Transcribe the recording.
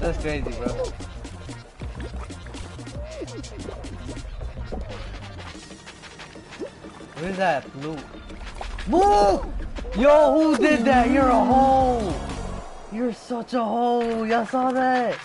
That's crazy, bro. Where's that blue? Boo! Yo, who did that? You're a hoe! You're such a hoe! Y'all saw that?